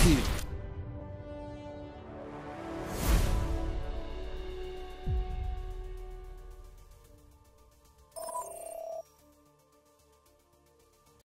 healed.